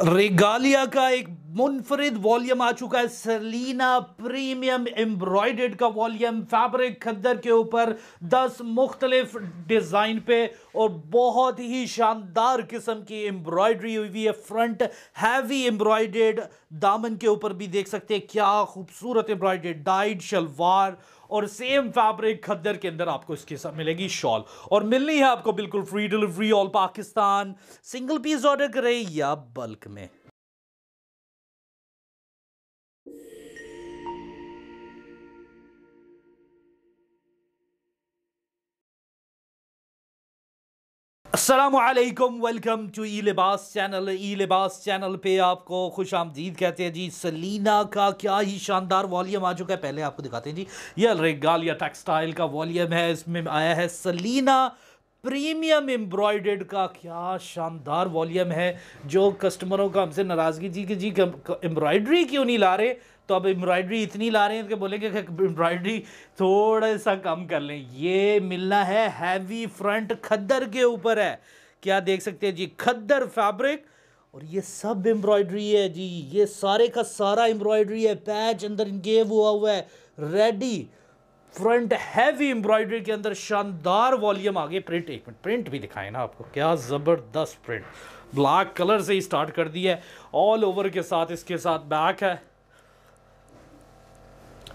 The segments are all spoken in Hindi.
रेगालिया का एक मुनफरिद वॉल्यूम आ चुका है। सलीना प्रीमियम एम्ब्रॉयडेड का वॉल्यूम फैब्रिक खद्दर के ऊपर 10 मुख्तलिफ़ डिज़ाइन पे और बहुत ही शानदार किस्म की एम्ब्रॉयडरी हुई हुई है। फ्रंट हैवी एम्ब्रॉयडेड दामन के ऊपर भी देख सकते हैं। क्या खूबसूरत एम्ब्रॉयडेड डाइड, शलवार और सेम फैब्रिक खद्दर के अंदर आपको इसके साथ मिलेगी शॉल और मिलनी है आपको बिल्कुल free delivery all Pakistan single piece order करें या बल्क में। असलम वेलकम टू ई लिबास चैनल ई लिबास चैनल पे आपको खुश आमदीद कहते हैं जी। सलीना का क्या ही शानदार वॉल्यूम आ चुका है। पहले आपको दिखाते हैं जी। ये रेगालिया टेक्सटाइल का वॉल्यूम है। इसमें आया है सलीना प्रीमियम एम्ब्रॉयडेड का क्या शानदार वॉल्यूम है। जो कस्टमरों का हमसे नाराज़गी जी कि जी एम्ब्रॉयडरी क्यों नहीं ला रहे? तो अब एम्ब्रॉयडरी इतनी ला रहे हैं कि बोलेंगे कि एम्ब्रॉयडरी थोड़ा सा कम कर लें। ये मिलना है हैवी फ्रंट खद्दर के ऊपर है। क्या देख सकते हैं जी? खद्दर फैब्रिक। और ये सब एम्ब्रॉयडरी है जी। ये सारे का सारा एम्ब्रॉयडरी है। पैच अंदर इनके हुआ हुआ है। रेडी। फ्रंट हैवी एम्ब्रॉयडरी के अंदर शानदार वॉल्यूम आगे प्रिंट, एक मिनट, प्रिंट भी दिखाए ना आपको। क्या ज़बरदस्त प्रिंट। ब्लैक कलर से ही स्टार्ट कर दिया है। ऑल ओवर के साथ इसके साथ बैक है।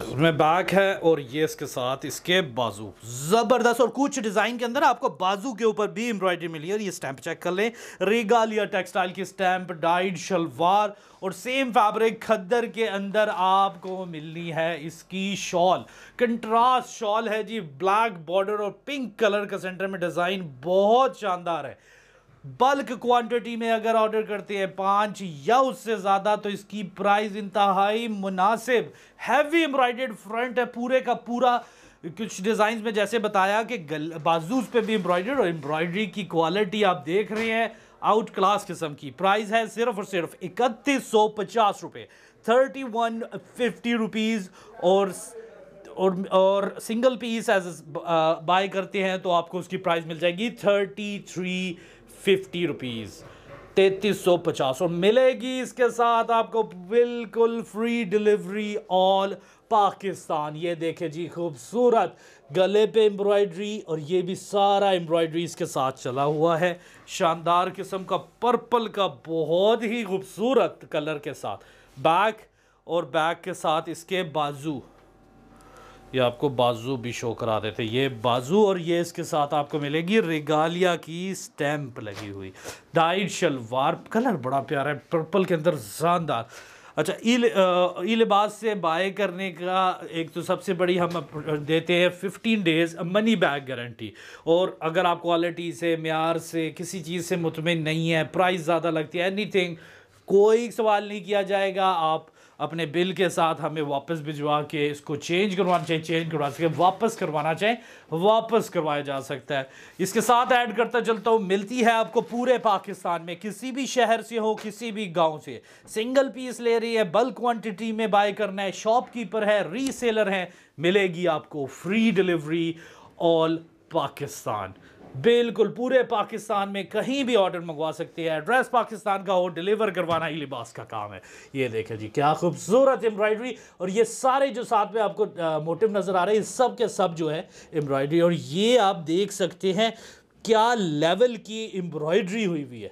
उसमें बैक है और ये इसके साथ इसके बाजू। ज़बरदस्त और कुछ डिज़ाइन के अंदर आपको बाजू के ऊपर भी एम्ब्रॉयडरी मिली है ये स्टैंप चेक कर लें। रेगालिया टेक्सटाइल की स्टैंप, डाइड शलवार और सेम फैब्रिक खद्दर के अंदर आपको मिलनी है इसकी शॉल। कंट्रास्ट शॉल है जी, ब्लैक बॉर्डर और पिंक कलर का सेंटर में डिज़ाइन बहुत शानदार है। बल्क क्वांटिटी में अगर ऑर्डर करते हैं पाँच या उससे ज़्यादा तो इसकी प्राइस इंतहाई मुनासिब हैवी एम्ब्रॉयडेड फ्रंट है पूरे का पूरा। कुछ डिज़ाइन में जैसे बताया कि गल बाजूज पे भी एम्ब्रॉयडर्ड और एम्ब्रॉयडरी की क्वालिटी आप देख रहे हैं आउट क्लास किस्म की। प्राइस है सिर्फ़ और सिर्फ़ इकतीस सौ पचास रुपये थर्टी वन फिफ्टी रुपीज़ और और और सिंगल पीस एज बाय करते हैं तो आपको उसकी प्राइस मिल जाएगी थर्टी थ्री फिफ्टी रुपीज़ तैतीस सौ पचास। और मिलेगी इसके साथ आपको बिल्कुल फ्री डिलीवरी ऑल पाकिस्तान। ये देखे जी, खूबसूरत गले पे एम्ब्रॉयडरी और ये भी सारा एम्ब्रॉयडरी इसके साथ चला हुआ है। शानदार किस्म का पर्पल का बहुत ही खूबसूरत कलर के साथ। बैक और बैक के साथ इसके बाजू ये आपको बाजू भी शो करा देते ये बाजू और ये इसके साथ आपको मिलेगी रेगालिया की स्टैंप लगी हुई। डाइड शलवार कलर बड़ा प्यारा है पर्पल के अंदर शानदार। अच्छा ई लिबास से बाय करने का एक तो सबसे बड़ी हम देते हैं fifteen days money back guarantee और अगर आप क्वालिटी से मैार से, किसी चीज़ से मुतमिन नहीं है प्राइस ज़्यादा लगती है एनीथिंग कोई सवाल नहीं किया जाएगा। आप अपने बिल के साथ हमें वापस भिजवा के इसको चेंज करवाना चाहिए चेंज करवा सके, वापस करवाना चाहें, वापस करवाया जा सकता है। इसके साथ ऐड करता चलता हूँ, मिलती है आपको पूरे पाकिस्तान में, किसी भी शहर से हो, किसी भी गाँव से। सिंगल पीस ले रही है बल्क क्वांटिटी में बाय करना है शॉपकीपर है रीसेलर है, मिलेगी आपको फ्री डिलीवरी ऑल पाकिस्तान। बिल्कुल, पूरे पाकिस्तान में कहीं भी ऑर्डर मंगवा सकते हैं। एड्रेस पाकिस्तान का हो, डिलीवर करवाना ही लिबास का काम है। ये देखें जी, क्या खूबसूरत एम्ब्रॉयडरी। और ये सारे जो साथ में आपको मोटिव नज़र आ रहे हैं सब के सब जो है एम्ब्रॉयडरी। और ये आप देख सकते हैं क्या लेवल की एम्ब्रॉयडरी हुई हुई है।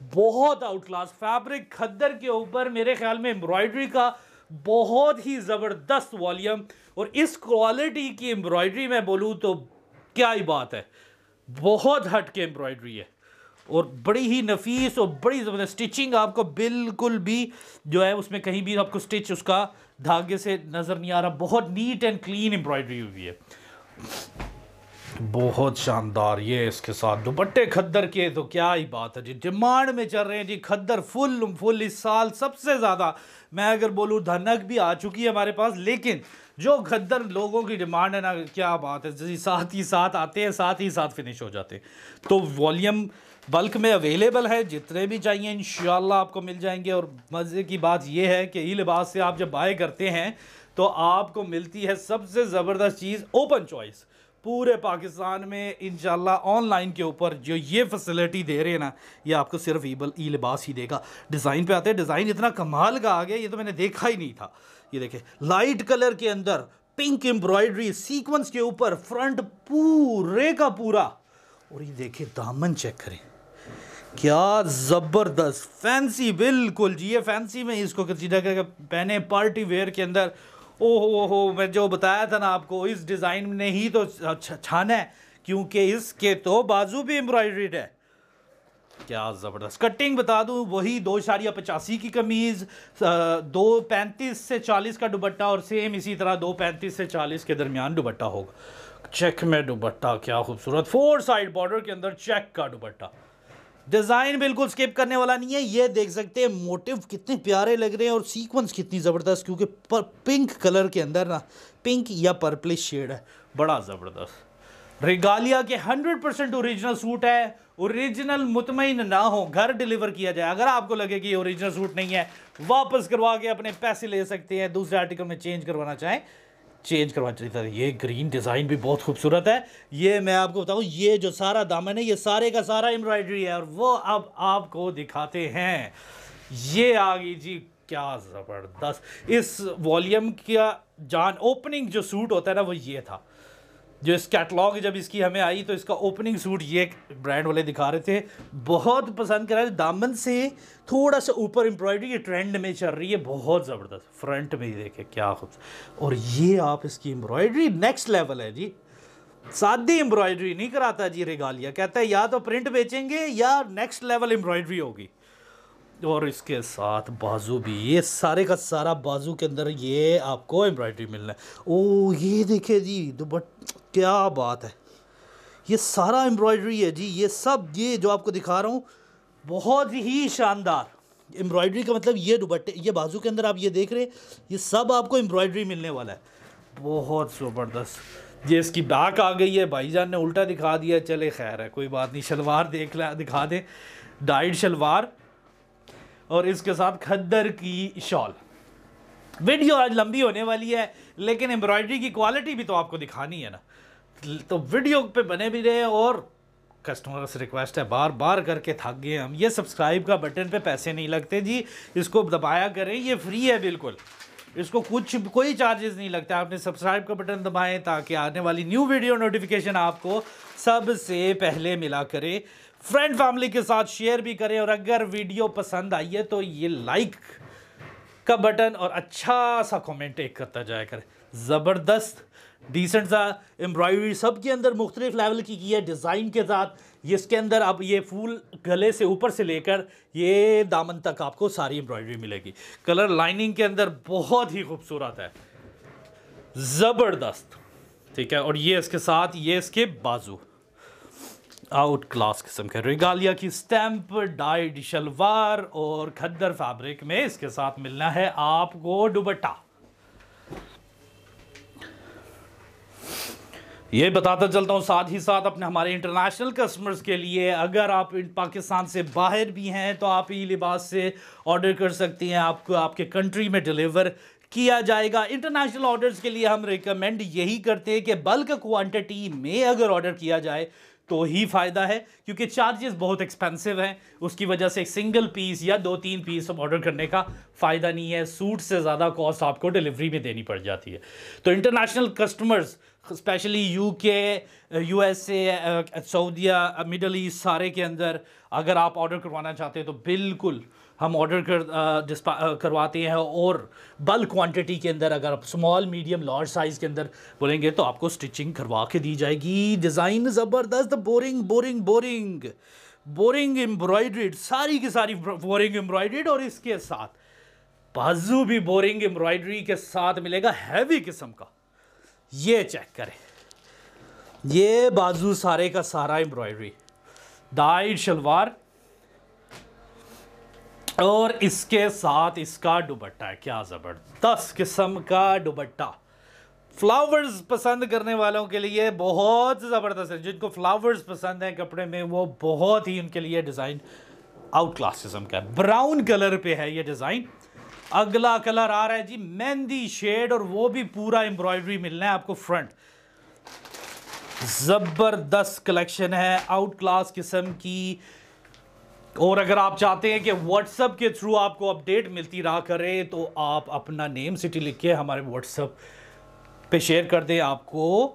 बहुत आउट क्लास फैब्रिक खद्दर के ऊपर मेरे ख्याल में एम्ब्रॉयडरी का बहुत ही ज़बरदस्त वॉल्यूम। और इस क्वालिटी की एम्ब्रॉयडरी मैं बोलूँ तो क्या ही बात है। बहुत हट के एम्ब्रॉयडरी है। और बड़ी ही नफीस और बड़ी ज़बरदस्त स्टिचिंग आपको बिल्कुल भी जो है उसमें कहीं भी आपको स्टिच उसका धागे से नज़र नहीं आ रहा। बहुत नीट एंड क्लीन एम्ब्रॉयडरी हुई है। बहुत शानदार, ये इसके साथ दुपट्टे खद्दर के तो क्या ही बात है जी। डिमांड में चल रहे हैं जी, खद्दर फुल फुल इस साल सबसे ज़्यादा। मैं अगर बोलूँ, धनक भी आ चुकी है हमारे पास, लेकिन जो खद्दर लोगों की डिमांड है ना, क्या बात है जी, साथ ही साथ आते हैं, साथ ही साथ फिनिश हो जाते तो वॉल्यूम बल्क में अवेलेबल है, जितने भी चाहिए इन आपको मिल जाएँगे। और मज़े की बात यह है कि ई लिबास से आप जब बाय करते हैं तो आपको मिलती है सबसे ज़बरदस्त चीज़ ओपन चॉइस पूरे पाकिस्तान में इंशाल्लाह ऑनलाइन के ऊपर जो ये फैसिलिटी दे रहे हैं ना, ये आपको सिर्फ़ ईबल ई लिबास ही देगा। डिज़ाइन पे आते हैं डिज़ाइन इतना कमाल का आ गया, ये तो मैंने देखा ही नहीं था। ये देखे लाइट कलर के अंदर पिंक एम्ब्रॉयडरी सीक्वेंस के ऊपर फ्रंट पूरे का पूरा। और ये देखे, दामन चेक करें। क्या ज़बरदस्त फैंसी बिल्कुल जी, ये फैंसी में इसको कंसीडर करके पहने पार्टी वेयर के अंदर ओहो हो मैं जो बताया था ना आपको, इस डिज़ाइन ने ही तो छाना है, क्योंकि इसके तो बाजू भी एम्ब्रॉयड है। क्या ज़बरदस्त। कटिंग बता दूँ, वही दो शारिया पचासी की कमीज़ दो पैंतीस से चालीस का दुबट्टा और सेम इसी तरह दो पैंतीस से चालीस के दरमियान दुबट्टा होगा। चेक में दुबट्टा क्या खूबसूरत। फोर साइड बॉर्डर के अंदर चेक का दुबट्टा डिज़ाइन बिल्कुल स्किप करने वाला नहीं है। ये देख सकते हैं मोटिव कितने प्यारे लग रहे हैं और सीक्वेंस कितनी ज़बरदस्त, क्योंकि पर पिंक कलर के अंदर ना पिंक या पर्पलिश शेड है। बड़ा ज़बरदस्त। रेगालिया के 100 परसेंट ओरिजिनल सूट है। ओरिजिनल मुतमिन ना हो, घर डिलीवर किया जाए। अगर आपको लगे कि ओरिजिनल सूट नहीं है, वापस करवा के अपने पैसे ले सकते हैं। दूसरे आर्टिकल में चेंज करवाना चाहें चेंज करवाना चाहिए था। ये ग्रीन डिज़ाइन भी बहुत खूबसूरत है। ये मैं आपको बताऊँ, ये जो सारा दामन है, ये सारे का सारा एम्ब्रॉयडरी है और वो अब आपको दिखाते हैं। ये आ गई जी, क्या ज़बरदस्त। इस वॉल्यूम का जान ओपनिंग जो सूट होता है ना, वो ये था। जो इस कैटलॉग जब इसकी हमें आई तो इसका ओपनिंग सूट ये ब्रांड वाले दिखा रहे थे। बहुत पसंद करा दामन से थोड़ा सा ऊपर एम्ब्रॉयडरी ये ट्रेंड में चल रही है। बहुत ज़बरदस्त। फ्रंट में ही देखे, क्या खूब और ये आप इसकी एम्ब्रॉयडरी नेक्स्ट लेवल है जी। सादी एम्ब्रॉयडरी नहीं कराता जी, रेगालिया। कहता है, या तो प्रिंट बेचेंगे या नेक्स्ट लेवल एम्ब्रॉयडरी होगी। और इसके साथ बाजू भी, ये सारे का सारा बाजू के अंदर ये आपको एम्ब्रॉयडरी मिलना है। ओ, ये देखिए जी दुबट क्या बात है। ये सारा एम्ब्रॉयडरी है जी, ये सब, ये जो आपको दिखा रहा हूँ, बहुत ही शानदार। एम्ब्रॉयडरी का मतलब ये दुबट्टे ये बाजू के अंदर आप ये देख रहे हैं, ये सब आपको एम्ब्रॉयडरी मिलने वाला है। बहुत ज़बरदस्त। ये इसकी बैक आ गई है, भाईजान ने उल्टा दिखा दिया, चले खैर है, कोई बात नहीं, शलवार देख ला, दिखा दें। डाइड शलवार और इसके साथ खद्दर की शॉल। वीडियो आज लंबी होने वाली है, लेकिन एम्ब्रॉयडरी की क्वालिटी भी तो आपको दिखानी है ना। तो वीडियो पे बने भी रहे और कस्टमर से रिक्वेस्ट है बार बार करके थक गए हम। ये सब्सक्राइब का बटन पे पैसे नहीं लगते जी। इसको दबाया करें, ये फ्री है बिल्कुल। इसको कुछ कोई चार्जेस नहीं लगता। आपने सब्सक्राइब का बटन दबाएँ ताकि आने वाली न्यू वीडियो नोटिफिकेशन आपको सबसे पहले मिला करे। फ्रेंड फैमिली के साथ शेयर भी करें और अगर वीडियो पसंद आई है तो ये लाइक का बटन और अच्छा सा कमेंट एक करता जाया करें। ज़बरदस्त डिसेंट सा एम्ब्रॉयडरी सब के अंदर मुख्तलिफ़ लेवल की की है। डिज़ाइन के साथ इसके अंदर अब ये फूल गले से ऊपर से लेकर ये दामन तक आपको सारी एम्ब्रॉयडरी मिलेगी। कलर लाइनिंग के अंदर बहुत ही खूबसूरत है। ज़बरदस्त, ठीक है? और ये इसके साथ ये इसके बाजू। आउट क्लास किस्म के रेगालिया की स्टैंप डाइड शलवार और खद्दर फैब्रिक में इसके साथ मिलना है आपको दुबट्टा। ये बताता चलता हूँ, साथ ही साथ अपने हमारे इंटरनेशनल कस्टमर्स के लिए, अगर आप पाकिस्तान से बाहर भी हैं तो आप ई लिबास से ऑर्डर कर सकती हैं, आपको आपके कंट्री में डिलीवर किया जाएगा। इंटरनेशनल ऑर्डर्स के लिए हम रिकमेंड यही करते हैं कि बल्क क्वांटिटी में अगर ऑर्डर किया जाए तो ही फ़ायदा है, क्योंकि चार्जेस बहुत एक्सपेंसिव हैं। उसकी वजह से सिंगल पीस या दो तीन पीस ऑर्डर करने का फ़ायदा नहीं है। सूट से ज़्यादा कॉस्ट आपको डिलीवरी में देनी पड़ जाती है। तो international customers specially UK USA सऊदिया Middle East सारे के अंदर अगर आप ऑर्डर करवाना चाहते हैं तो बिल्कुल हम ऑर्डर कर करवाते हैं और बल्क क्वांटिटी के अंदर अगर आप स्मॉल मीडियम लार्ज साइज़ के अंदर बोलेंगे तो आपको स्टिचिंग करवा के दी जाएगी। डिज़ाइन ज़बरदस्त boring boring boring boring embroidered सारी की सारी बोरिंग एम्ब्रॉयड्रीड और इसके साथ बाजू भी बोरिंग एम्ब्रॉयड्री के साथ मिलेगा हैवी किस्म का। ये चेक करें। ये बाजू सारे का सारा एम्ब्रॉयड्री डाइड शलवार और इसके साथ इसका दुबट्टा है, क्या ज़बरदस्त किस्म का दुबट्टा। फ्लावर्स पसंद करने वालों के लिए बहुत ज़बरदस्त है। जिनको फ्लावर्स पसंद है कपड़े में, वो बहुत ही उनके लिए डिज़ाइन आउट क्लास किस्म का है। ब्राउन कलर पे है ये डिज़ाइन अगला कलर आ रहा है जी, मेहंदी शेड और वो भी पूरा एम्ब्रॉयडरी मिलना है आपको फ्रंट ज़बरदस्त कलेक्शन है आउट क्लास किस्म की। और अगर आप चाहते हैं कि व्हाट्सअप के थ्रू आपको अपडेट मिलती रहा करे तो आप अपना नेम सिटी लिख के हमारे व्हाट्सअप पे शेयर कर दें। आपको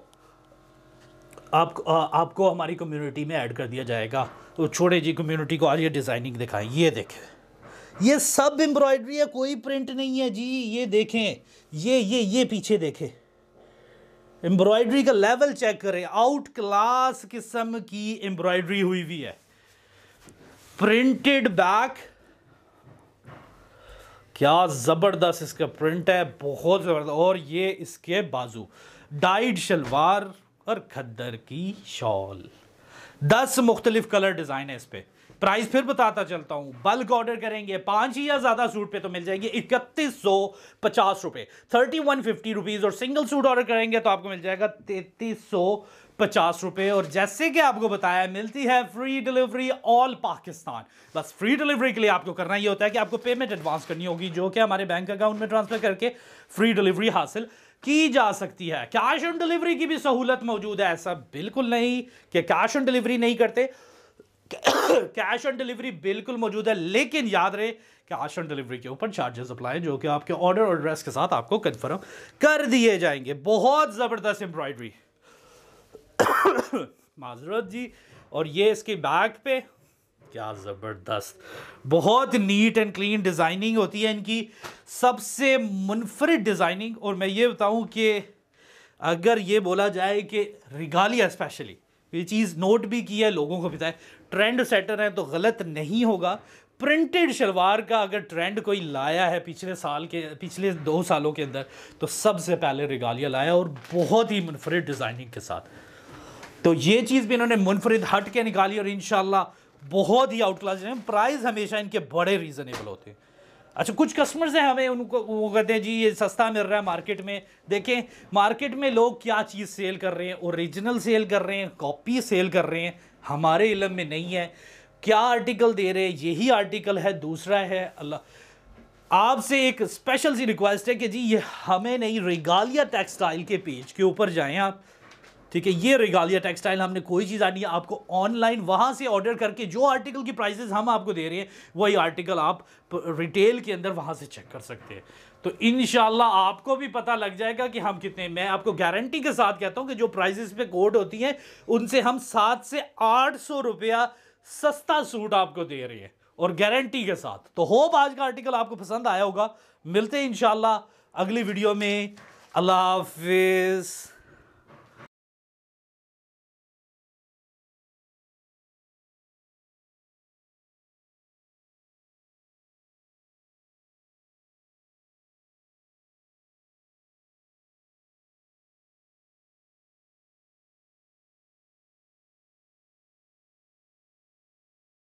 आप, आ, आपको हमारी कम्युनिटी में ऐड कर दिया जाएगा। तो छोड़े जी कम्युनिटी को आज ये डिज़ाइनिंग दिखाएँ। ये देखें। ये सब एम्ब्रॉयडरी है कोई प्रिंट नहीं है जी। ये देखें। ये ये ये पीछे देखें। एम्ब्रॉयडरी का लेवल चेक करें। आउट क्लास किस्म की एम्ब्रॉयडरी हुई हुई है। प्रिंटेड बैक क्या ज़बरदस्त इसका प्रिंट है, बहुत ज़बरदस्त। और ये इसके बाजू डाइड शलवार और खद्दर की शॉल दस मुख्तलिफ़ कलर डिज़ाइन है इस पर प्राइस फिर बताता चलता हूँ। बल्क ऑर्डर करेंगे, पाँच ही या ज़्यादा सूट पे तो मिल जाएँगे, इकतीस सौ पचास रुपए। थर्टी वन फिफ्टी रुपीज़ और सिंगल सूट ऑर्डर करेंगे तो आपको मिल जाएगा तैतीस सौ पचास रुपए। और जैसे कि आपको बताया, मिलती है फ्री डिलीवरी ऑल पाकिस्तान बस फ्री डिलीवरी के लिए आपको करना ये होता है कि आपको पेमेंट एडवांस करनी होगी, जो कि हमारे बैंक अकाउंट में ट्रांसफ़र करके फ्री डिलीवरी हासिल की जा सकती है। कैश ऑन डिलीवरी की भी सहूलत मौजूद है, ऐसा बिल्कुल नहीं कि कैश ऑन डिलीवरी नहीं करते। कैश ऑन डिलीवरी बिल्कुल मौजूद है, लेकिन याद रहे, कैश ऑन डिलीवरी के ऊपर चार्जेस अप्लाई जो कि आपके ऑर्डर और एड्रेस के साथ आपको कंफर्म कर दिए जाएँगे। बहुत ज़बरदस्त एम्ब्रॉयडरी माजरत जी, और ये इसके बैक पे, क्या ज़बरदस्त। बहुत नीट एंड क्लीन डिज़ाइनिंग होती है इनकी। सबसे मुनफरद डिज़ाइनिंग और मैं ये बताऊँ कि अगर ये बोला जाए कि रिगालिया स्पेशली ये चीज़ नोट भी की है, लोगों को है ट्रेंड सेटर है तो गलत नहीं होगा। प्रिंटेड शलवार का अगर ट्रेंड कोई लाया है पिछले साल के, पिछले दो सालों के अंदर तो सबसे पहले रिगालिया लाया और बहुत ही मुनफरद डिज़ाइनिंग के साथ। तो ये चीज़ भी इन्होंने मुनफरद हट के निकाली और इन बहुत ही आउट क्लास प्राइस हमेशा इनके बड़े रीज़नेबल होते हैं। अच्छा कुछ कस्टमर्स हैं हमें, उनको, वो कहते हैं, जी, ये सस्ता मिल रहा है मार्केट में। देखें मार्केट में लोग क्या चीज़ सेल कर रहे हैं? ओरिजिनल सेल कर रहे हैं कॉपी सेल कर रहे हैं। हमारे इलम में नहीं है। क्या आर्टिकल दे रहे हैं? यही आर्टिकल है, दूसरा है। अल्लाह। आपसे एक स्पेशल सी रिक्वेस्ट है कि, जी, ये हमें नहीं रिगालिया टेक्सटाइल के पेज के ऊपर जाएँ आप। ठीक है, ये रिगालिया टेक्सटाइल हमने कोई चीज़ आनी है, आपको ऑनलाइन वहाँ से ऑर्डर करके जो आर्टिकल की प्राइसेस हम आपको दे रहे हैं, वही आर्टिकल आप रिटेल के अंदर वहाँ से चेक कर सकते हैं। तो इन आपको भी पता लग जाएगा कि हम कितने, मैं आपको गारंटी के साथ कहता हूँ कि जो प्राइजेस पे कोड होती हैं, उनसे हम सात से आठ सौ रुपया सस्ता सूट आपको दे रहे हैं, और गारंटी के साथ। तो होप आज का आर्टिकल आपको पसंद आया होगा। मिलते हैं इन अगली वीडियो में। अल्लाह हाफिज़।